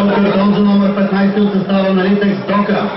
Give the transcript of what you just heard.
Селка Донзо номер 15 от състава на Литекс Дока.